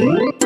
What?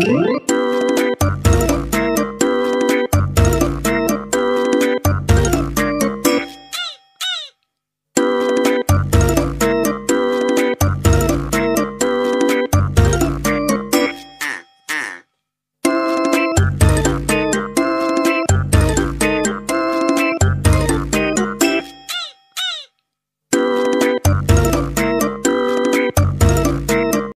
Thank.